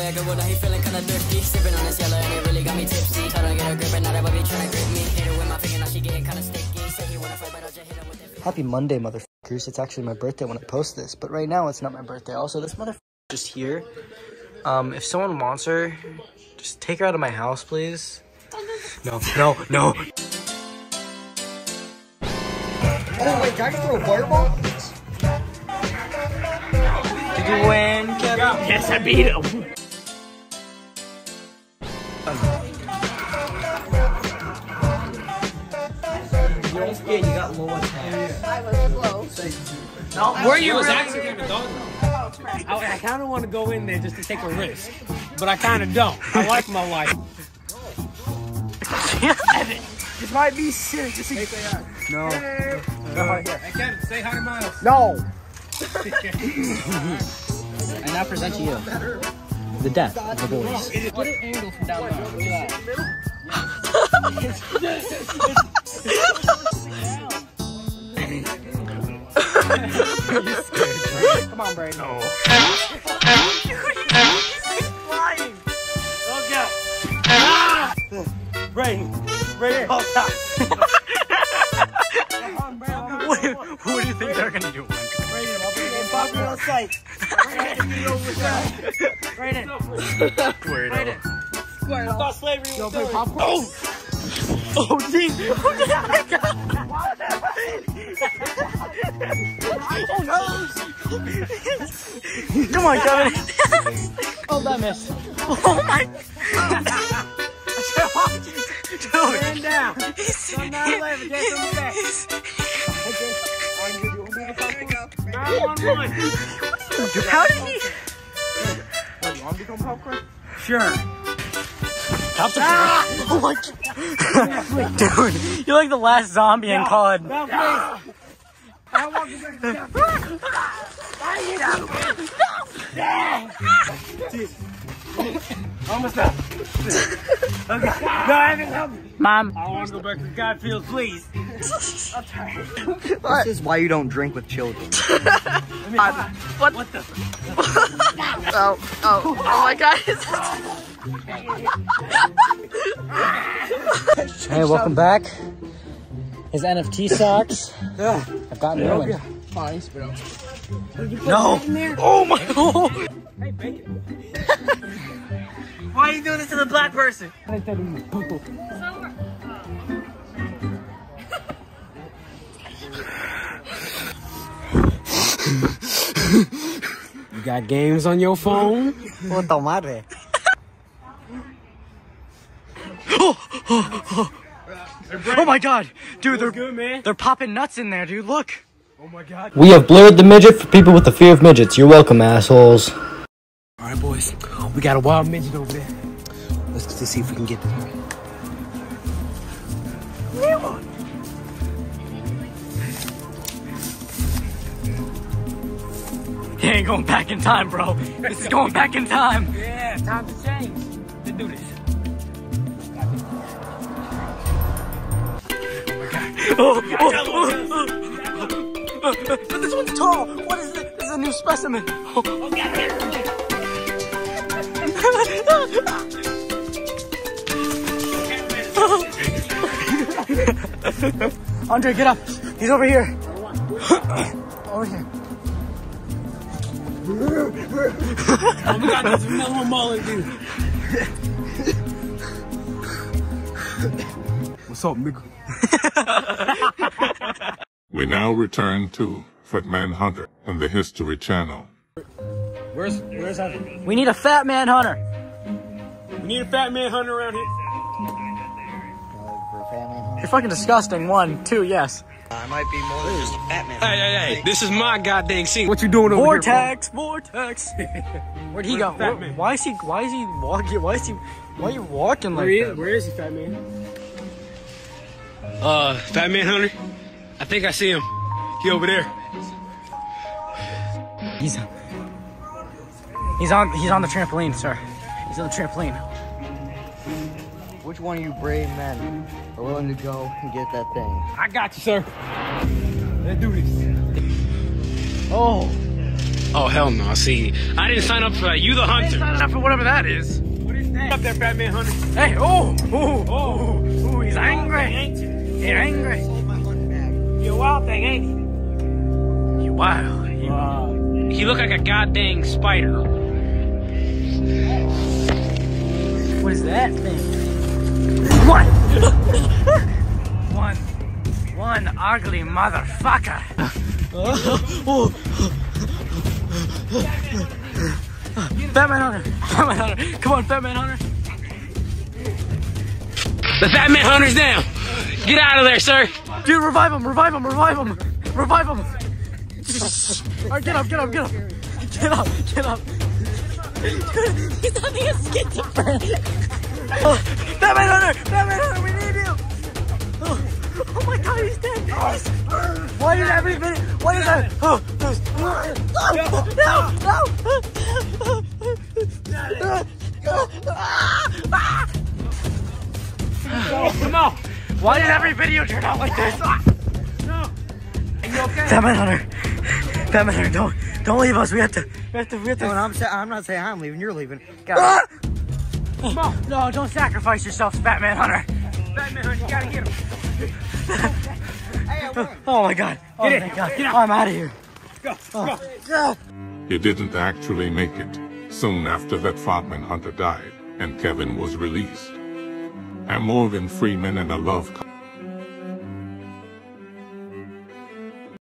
yeah, good one, he feeling kinda thirsty. Sipping on this yellow and it really got me tipsy. Trying to get a grip and now that be trying to grip me. Hit it with my finger, now she getting kinda sticky. Say he wanna fight, but I'll just hit him with it. Happy Monday, motherfuckers. It's actually my birthday when I post this, but right now it's not my birthday. Also, this motherfucker just here. Um, if someone wants her, just take her out of my house, please. No, no, no. Oh, wait, can I just throw a fireball? Did you win, Kevin? Yes, I beat him. I was low. Where you was actually kind of going. I, I kind of want to go in there just to take a risk, but I kind of don't. I like my life. This might be sick. Just no. Hey, Kevin, say hi to Miles. No. I now present to you the death of the boys. Get an angle from down there. Look at that. Come on, Brady. No. Look out. Ah! Rain. Rain. Oh, God. What, what do you think they're gonna do? Weirdo. Thought slavery was done. Oh! Oh, geez. Come on, Kevin. Oh, that missed. Oh, my. Dude. Stand down. Come down 11. Get from the back. Nine one one. How did he? Sure. Ah! Oh my god. Dude, you're like the last zombie in COD. Now, please. I want to break the Almost done. Okay. No, I haven't helped me. Mom. I want to go back to Godfield, please. This is why you don't drink with children. What? What the? Oh, oh, oh my god. Hey, welcome back. His NFT socks. Yeah. I've gotten ruined. No. Oh my god. Hey, bacon. Why are you doing this to the black person? You got games on your phone? Puta madre. Oh, oh, oh. Oh my god, dude, they're Good, man. they're popping nuts in there, dude. Look. Oh my god. We have blurred the midget for people with the fear of midgets. You're welcome, assholes. All right, boys. We got a wild midget over there. Let's get to see if we can get there. He ain't going back in time, bro. This is going back in time. Yeah, time to change. Let's do this. Oh, oh. But this one's tall. What is this? This is a new specimen. Oh. Andre, get up. He's over here. over here. Oh, we got this mellow mullet, dude. What's up, nigga? We now return to Footman Hunter on the History Channel. Where's Where's Hunter? We need a fat man hunter. We need a fat man hunter around here. You're fucking disgusting. One, two, yes. I might be more than just a fat man. Hey, hey, hey! This is my goddamn scene. What you doing over here? Vortex, vortex. Where'd he go? Where's the fat Why, is he? Why is he walking? Why is he? Why are you walking like Where, he that? is? Where is he, fat man? Uh, fat man hunter. I think I see him. He over there. He's on. he's on he's on the trampoline, sir. He's on the trampoline. Which one of you brave men are willing to go and get that thing? I got you, sir. Let's do this. Oh, Oh hell no! I see, I didn't sign up for that. You the hunter. Sign up for whatever that is. What is that? Up there, Batman hunter. Hey, oh, oh, oh, oh, he's angry. He's angry. You a wild thing, ain't he? You wild. You He looked like a goddamn spider. What is that thing? One. one. One ugly motherfucker. Batman Hunter. Batman Hunter. Come on, Batman Hunter. The Batman hunter's down. Get out of there, sir. Dude, revive him, revive him, revive him. Revive him. All right, get up, get up, get up. Get up, get up. He's having a schizophrenic. Oh, Batman Hunter! Batman Hunter, we need you! Oh, oh my god, he's dead! Why did every minute? Why did I? Oh, no! No! Come on. Why did every video turn out like this? No. Are you okay? Batman Hunter! Batman Hunter, don't don't leave us. We have to. We have to. We have to. When I'm, I'm not saying I'm leaving, you're leaving. Ah! No, don't sacrifice yourself, Batman Hunter. Batman hunter, you gotta get him. Oh my god. Oh, Get thank in. God. Get out. I'm out of here. Go. Go. Ah. He didn't actually make it. Soon after that Fatman Hunter died, and Kevin was released. And Morgan Freeman and a love